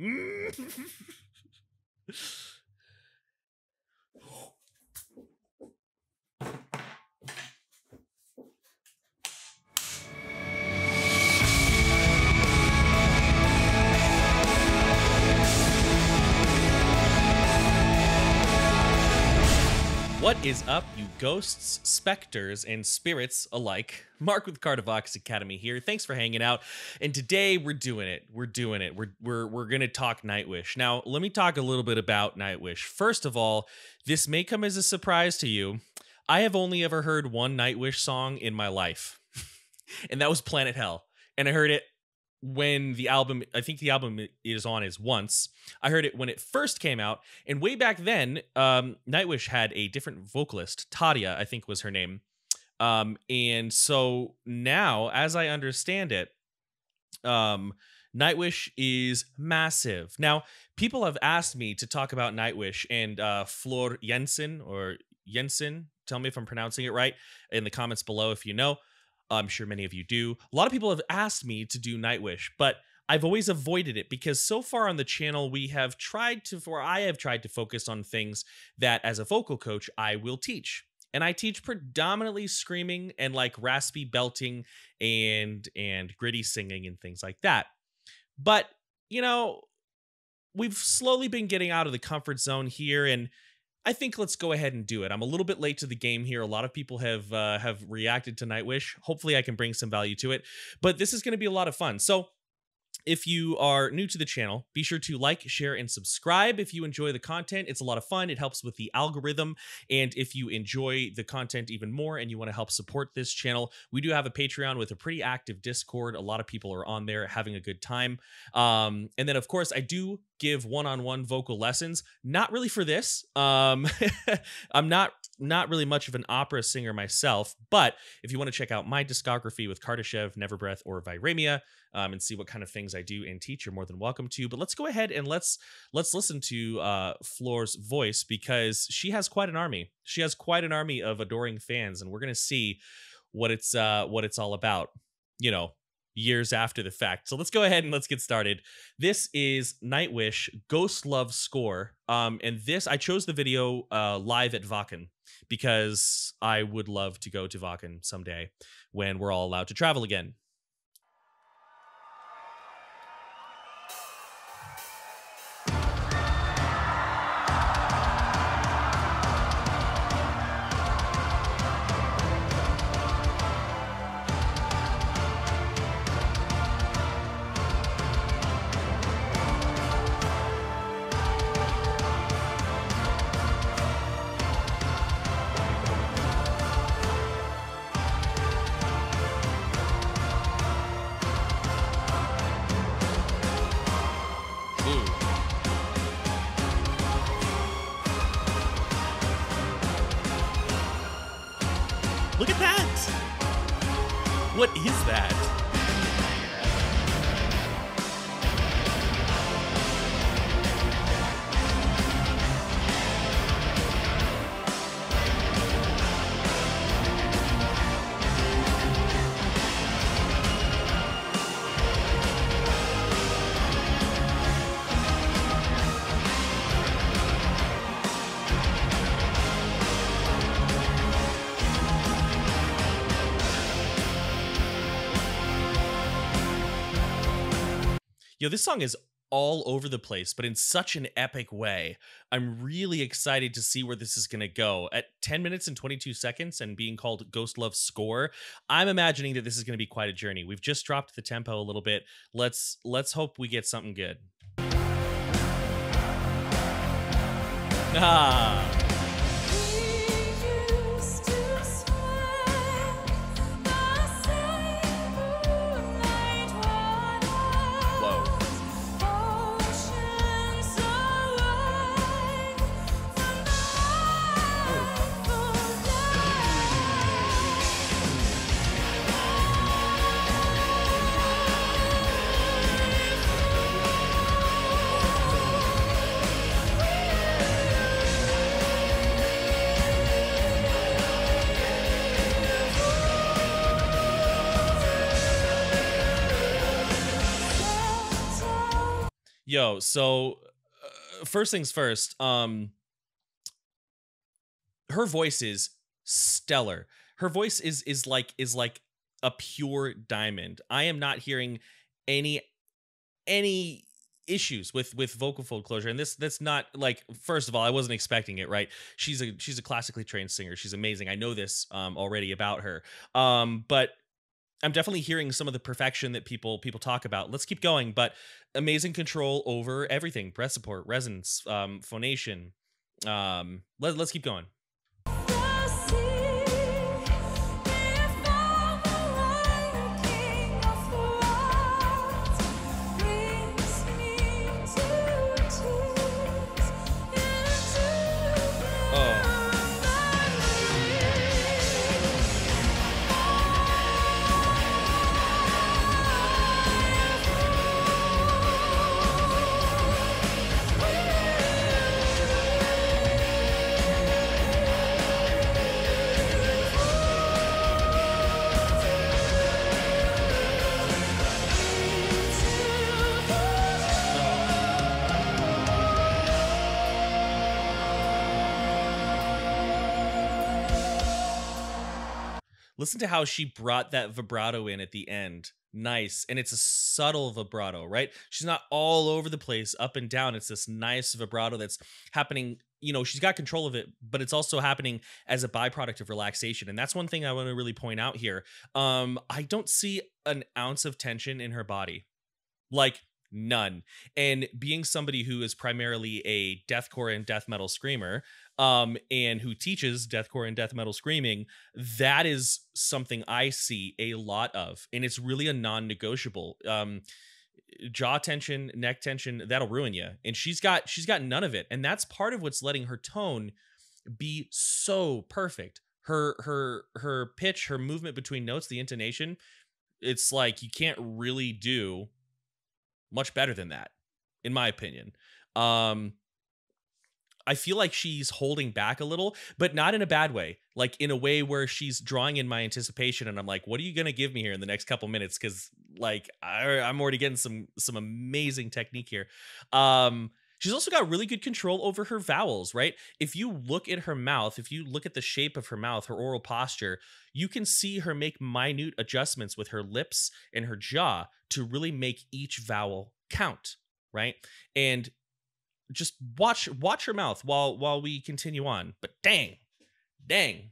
Mm. What is up, you ghosts, specters, and spirits alike? Mark with Kardavox Academy here. Thanks for hanging out. And today we're doing it. We're doing it. We're we're we're gonna talk Nightwish. Now, let me talk a little bit about Nightwish. First of all, this may come as a surprise to you. I have only ever heard one Nightwish song in my life, and that was Planet Hell. And I heard it when the album i think the album is on is once. I heard it when it first came out and way back then um nightwish had a different vocalist Tarja i think was her name. Um and so now as i understand it um nightwish is massive. Now people have asked me to talk about nightwish and uh Floor jensen or jensen tell me if i'm pronouncing it right in the comments below if you know I'm sure many of you do. A lot of people have asked me to do Nightwish, but I've always avoided it because so far on the channel we have tried to for I have tried to focus on things that as a vocal coach I will teach. And I teach predominantly screaming and like raspy belting and and gritty singing and things like that. But, you know, we've slowly been getting out of the comfort zone here and I think let's go ahead and do it. I'm a little bit late to the game here. A lot of people have uh, have reacted to Nightwish. Hopefully, I can bring some value to it. But this is going to be a lot of fun. So if you are new to the channel, be sure to like, share, and subscribe if you enjoy the content. It's a lot of fun. It helps with the algorithm. And if you enjoy the content even more and you want to help support this channel, we do have a Patreon with a pretty active Discord. A lot of people are on there having a good time. Um, and then, of course, I do give one-on-one vocal lessons. Not really for this. Um, I'm not not really much of an opera singer myself, but if you want to check out my discography with Kardashev, Neverbreath, or Viraemia, um, and see what kind of things I do and teach, you're more than welcome to. But let's go ahead and let's let's listen to uh, Floor's voice because she has quite an army. She has quite an army of adoring fans, and we're gonna see what it's uh, what it's all about. You know, years after the fact. So let's go ahead and let's get started. This is Nightwish Ghost Love Score. Um, and this I chose the video uh, live at Wacken because I would love to go to Wacken someday when we're all allowed to travel again. Look at that! What is that? This song is all over the place, but in such an epic way. I'm really excited to see where this is going to go. At 10 minutes and 22 seconds and being called Ghost Love Score, I'm imagining that this is going to be quite a journey. We've just dropped the tempo a little bit. Let's let's hope we get something good. Ah. Yo, so uh, first things first, um her voice is stellar. Her voice is is like is like a pure diamond. I am not hearing any any issues with with vocal fold closure and this that's not like first of all i wasn't expecting it right she's a she's a classically trained singer she's amazing i know this um already about her um but i'm definitely hearing some of the perfection that people people talk about. Let's keep going but amazing control over everything breath support resonance um phonation um let, let's keep going Listen to how she brought that vibrato in at the end. Nice. And it's a subtle vibrato, right? She's not all over the place, up and down. It's this nice vibrato that's happening. You know, she's got control of it, but it's also happening as a byproduct of relaxation. And that's one thing I want to really point out here. Um, I don't see an ounce of tension in her body. Like, none. And being somebody who is primarily a deathcore and death metal screamer, um, and who teaches deathcore and death metal screaming, that is something I see a lot of, and it's really a non-negotiable. Um, jaw tension, neck tension, that'll ruin you. And she's got she's got none of it, and that's part of what's letting her tone be so perfect. Her her her pitch, her movement between notes, the intonation, it's like you can't really do much better than that, in my opinion. Um, I feel like she's holding back a little, but not in a bad way. Like in a way where she's drawing in my anticipation, and I'm like, "What are you gonna give me here in the next couple minutes?" Because like I, am already getting some some amazing technique here. Um, she's also got really good control over her vowels, right? If you look at her mouth, if you look at the shape of her mouth, her oral posture, you can see her make minute adjustments with her lips and her jaw to really make each vowel count, right? And just watch watch her mouth while while we continue on. But dang, dang.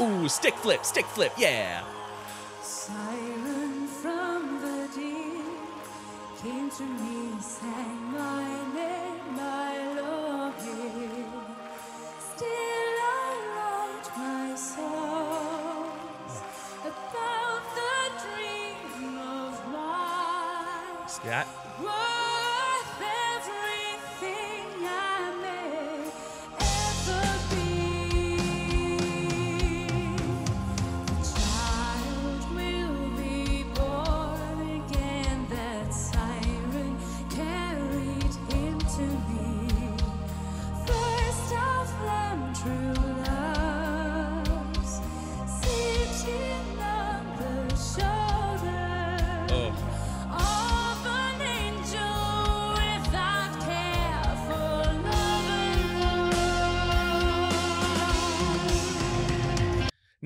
Ooh, stick flip, stick flip, yeah. Came to me, sang my name, I love you. Still I write my songs about the dream of mine. See that?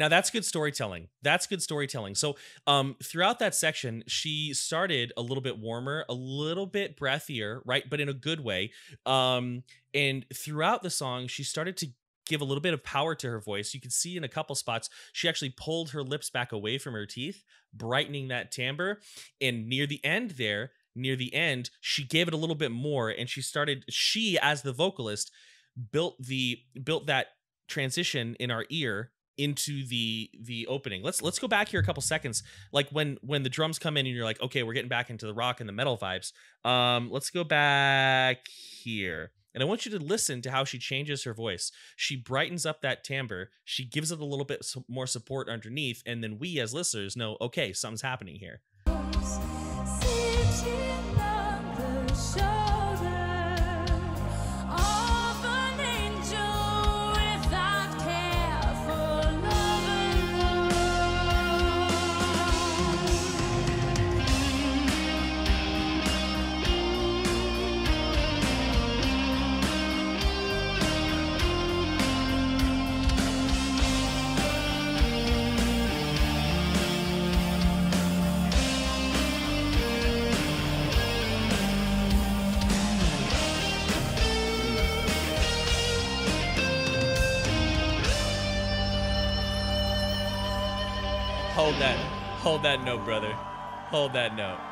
Now that's good storytelling. That's good storytelling. So um throughout that section, she started a little bit warmer, a little bit breathier, right? But in a good way. Um and throughout the song, she started to give a little bit of power to her voice. You can see in a couple spots she actually pulled her lips back away from her teeth, brightening that timbre. And near the end there, near the end, she gave it a little bit more and she started she as the vocalist built the built that transition in our ear into the the opening. Let's let's go back here a couple seconds. Like when when the drums come in and you're like, okay, we're getting back into the rock and the metal vibes. Um, let's go back here. And I want you to listen to how she changes her voice. She brightens up that timbre. She gives it a little bit more support underneath, and then we as listeners know, okay, something's happening here. Hold that. Hold that note, brother. Hold that note.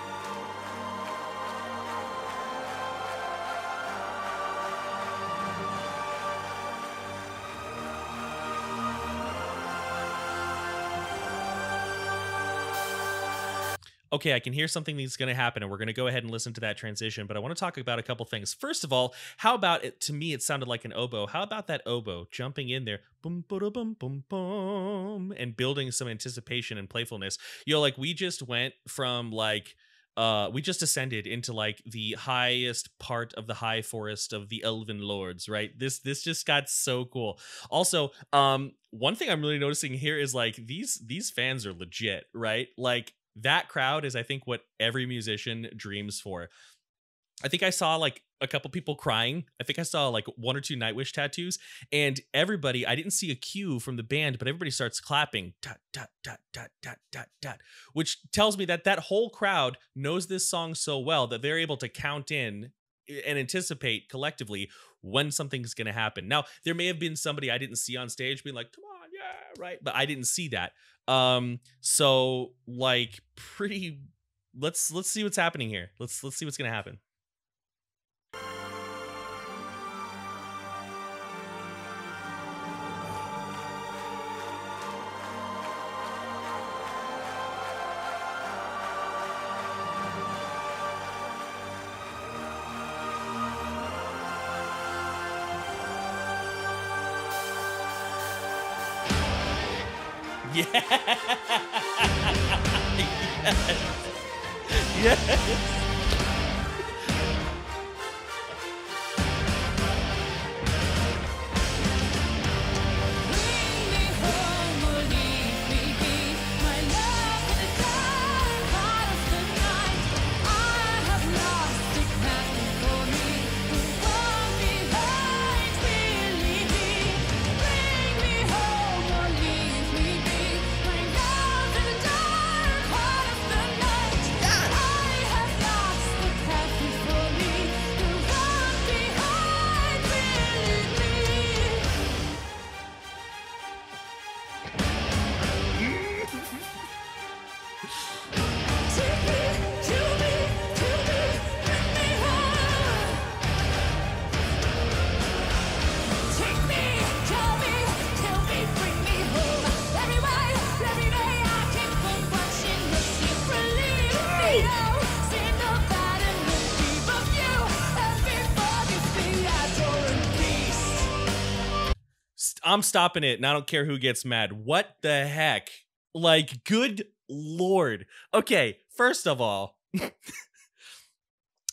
okay, I can hear something that's going to happen, and we're going to go ahead and listen to that transition. But I want to talk about a couple things. First of all, how about it? To me, it sounded like an oboe. How about that oboe jumping in there, boom, boom, boom, boom, boom, and building some anticipation and playfulness? You know, like we just went from like uh we just ascended into like the highest part of the high forest of the elven lords right this this just got so cool also um one thing i'm really noticing here is like these these fans are legit right like that crowd is i think what every musician dreams for. I think i saw like a couple people crying. I think i saw like one or two nightwish tattoos and everybody i didn't see a cue from the band but everybody starts clapping dot dot dot dot dot dot dot which tells me that that whole crowd knows this song so well that they're able to count in eh, and anticipate collectively when something's going to happen. Now there may have been somebody i didn't see on stage being like come on yeah right but i didn't see that um, so like pretty let's let's see what's happening here. Let's let's see what's gonna happen. Yeah. yes. Yes. I'm stopping it and I don't care who gets mad. What the heck? Like, good lord. Okay, first of all,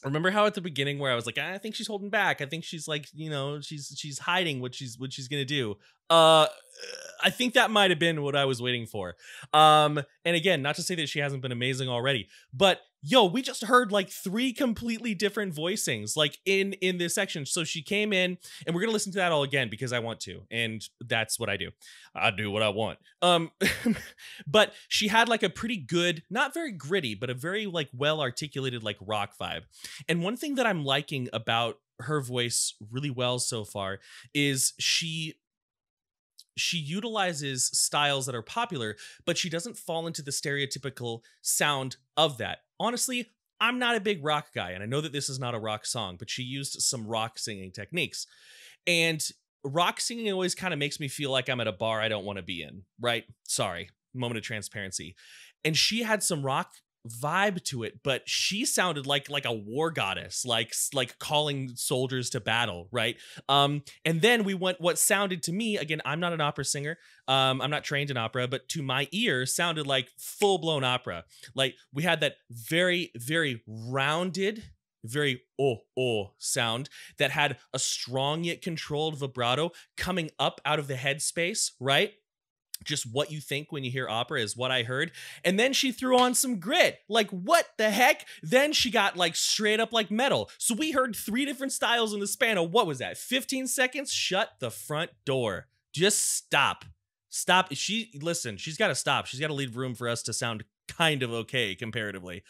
remember how at the beginning where I was like, I think she's holding back. I think she's like, you know, she's she's hiding what she's what she's gonna do. Uh I think that might have been what I was waiting for. Um, and again, not to say that she hasn't been amazing already, but yo, we just heard like three completely different voicings like in in this section. So she came in, and we're gonna listen to that all again because I want to, and that's what I do. I do what I want. Um, but she had like a pretty good, not very gritty, but a very like well articulated like rock vibe. And one thing that I'm liking about her voice really well so far is she she utilizes styles that are popular, but she doesn't fall into the stereotypical sound of that. Honestly, I'm not a big rock guy, and I know that this is not a rock song, but she used some rock singing techniques. And rock singing always kind of makes me feel like I'm at a bar I don't want to be in, right? Sorry. moment of transparency and she had some rock vibe to it but she sounded like like a war goddess like like calling soldiers to battle right? Um and then we went what sounded to me again i'm not an opera singer um i'm not trained in opera but to my ear sounded like full blown opera. Like we had that very very rounded very oh oh sound that had a strong yet controlled vibrato coming up out of the headspace right just what you think when you hear opera is what I heard. And then she threw on some grit. Like, what the heck? Then she got like straight up like metal. So we heard three different styles in the span of what was that? 15 seconds? Shut the front door. Just stop. Stop. She, listen, she's got to stop. She's got to leave room for us to sound kind of okay comparatively.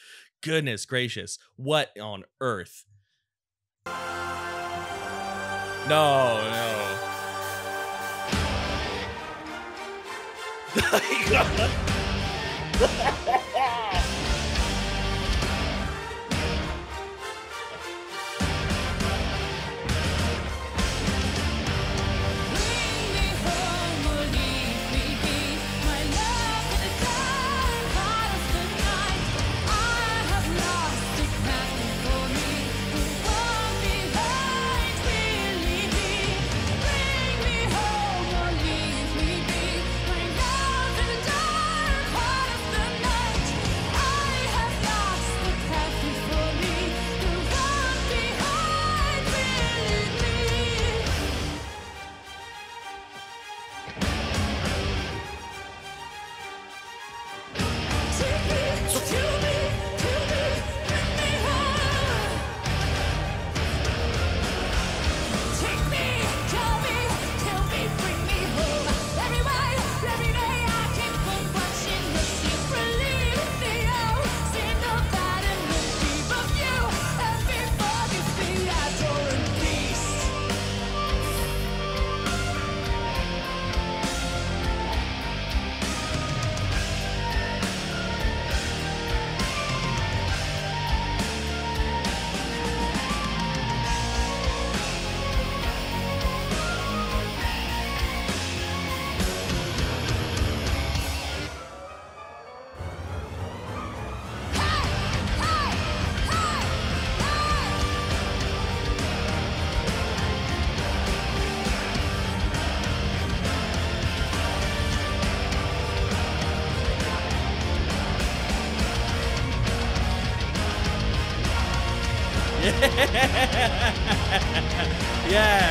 Goodness gracious. What on earth? No, no. Ha ha ha! yes.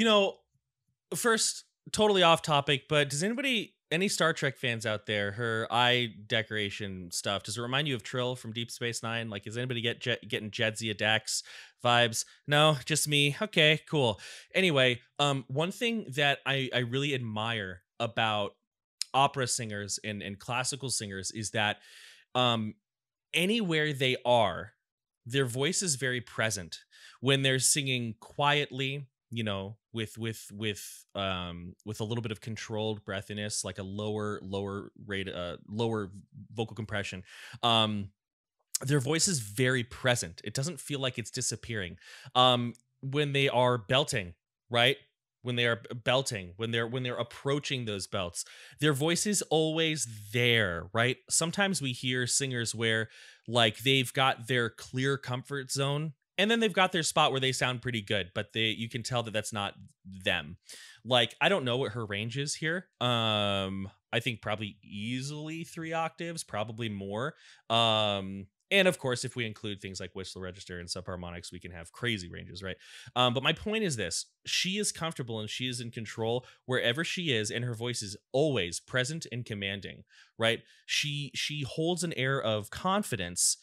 You know, first, totally off topic, but does anybody, any Star Trek fans out there, her eye decoration stuff, does it remind you of Trill from Deep Space Nine? Like, is anybody get Je- getting Jadzia Dax vibes? No, just me. Okay, cool. Anyway, um, one thing that I I really admire about opera singers and and classical singers is that um anywhere they are their voice is very present when they're singing quietly you know with with with um with a little bit of controlled breathiness like a lower lower rate uh lower vocal compression um their voice is very present. It doesn't feel like it's disappearing. Um when they are belting right? When they are belting when they're when they're approaching those belts their voice is always there right? Sometimes we hear singers where like they've got their clear comfort zone and then they've got their spot where they sound pretty good but they you can tell that that's not them like i don't know what her range is here um i think probably easily three octaves probably more um and of course, if we include things like whistle register and subharmonics, we can have crazy ranges, right? Um, but my point is this she is comfortable and she is in control wherever she is, and her voice is always present and commanding, right? She she holds an air of confidence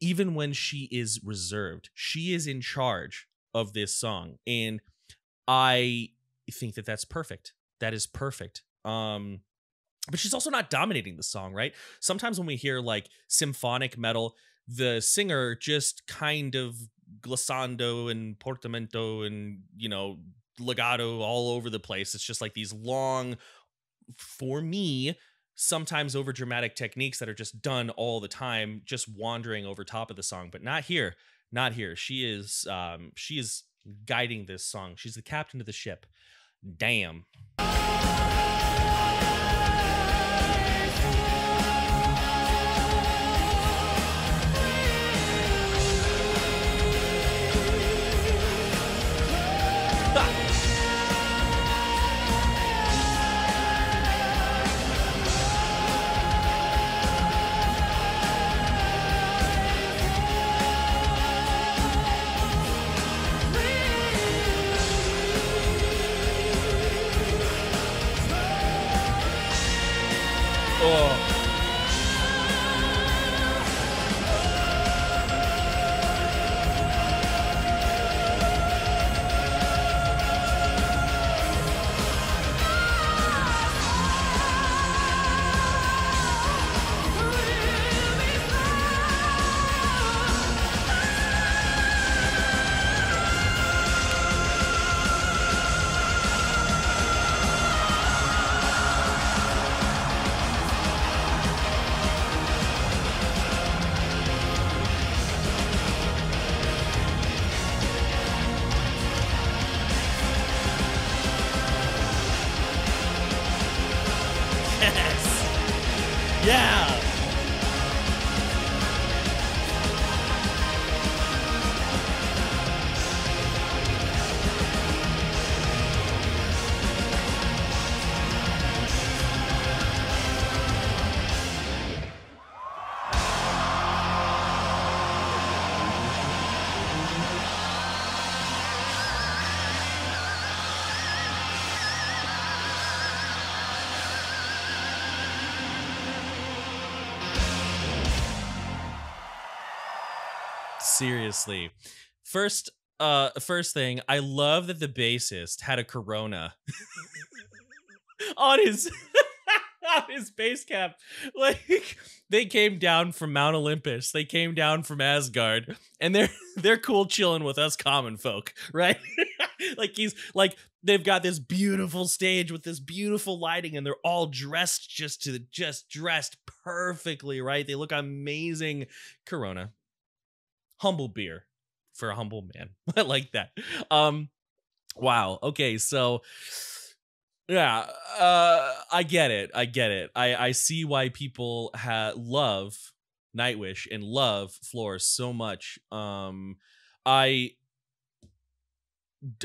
even when she is reserved. She is in charge of this song. And I think that that's perfect. That is perfect. Um, but she's also not dominating the song, right? Sometimes when we hear like symphonic metal, the singer just kind of glissando and portamento and you know legato all over the place. It's just like these long, for me, sometimes over dramatic techniques that are just done all the time, just wandering over top of the song. But not here, not here. She is, um, she is guiding this song. She's the captain of the ship. Damn. Seriously. First uh first thing, I love that the bassist had a corona on his on his bass cap. Like they came down from Mount Olympus. They came down from Asgard and they're they're cool chilling with us common folk, right? like he's like they've got this beautiful stage with this beautiful lighting and they're all dressed just to just dressed perfectly, right? They look amazing. Corona humble beer for a humble man. I like that. Um wow. Okay, so yeah, uh I get it. I get it. I I see why people ha- love Nightwish and love Floor so much. Um I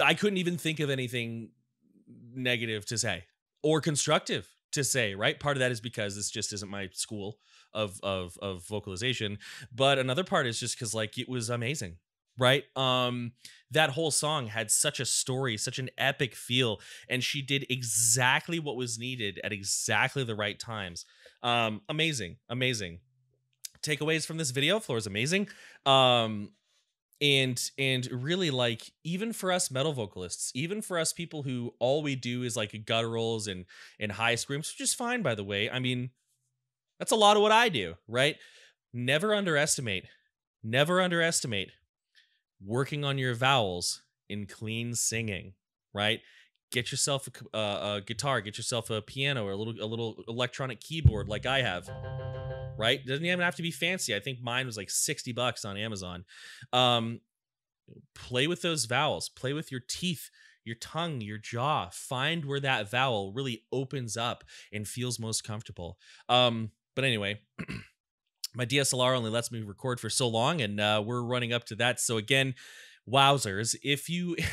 I couldn't even think of anything negative to say or constructive to say, right? Part of that is because this just isn't my school of of of vocalization, but another part is just cuz like it was amazing, right? Um that whole song had such a story, such an epic feel and she did exactly what was needed at exactly the right times. Um amazing, amazing. Takeaways from this video, floor is amazing. Um and and really like even for us metal vocalists even for us people who all we do is like gutturals and and high screams which is fine by the way i mean that's a lot of what i do right never underestimate never underestimate working on your vowels in clean singing right get yourself a, uh, a guitar get yourself a piano or a little a little electronic keyboard like i have right? Doesn't even have to be fancy. I think mine was like 60 bucks on Amazon. Um, play with those vowels, play with your teeth, your tongue, your jaw. Find where that vowel really opens up and feels most comfortable. Um, but anyway, my DSLR only lets me record for so long, and uh, we're running up to that. So again, wowzers! If you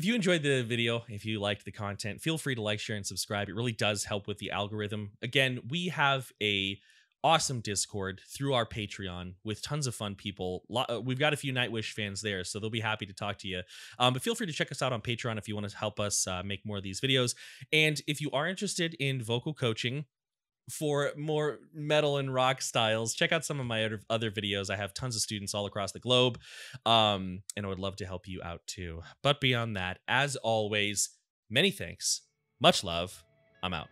If you enjoyed the video, if you liked the content, feel free to like, share, and subscribe. It really does help with the algorithm. Again, we have a awesome Discord through our Patreon with tons of fun people. Uh, we've got a few Nightwish fans there, so they'll be happy to talk to you. Um, but feel free to check us out on Patreon if you want to help us uh, make more of these videos. And if you are interested in vocal coaching, for more metal and rock styles. Check out some of my other, other videos. I have tons of students all across the globe um, and i would love to help you out too. But beyond that as always many thanks. Much love. I'm out